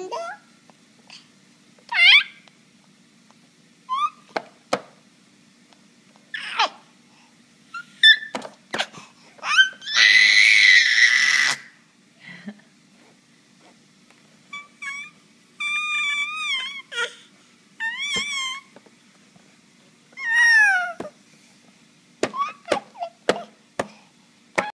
된다?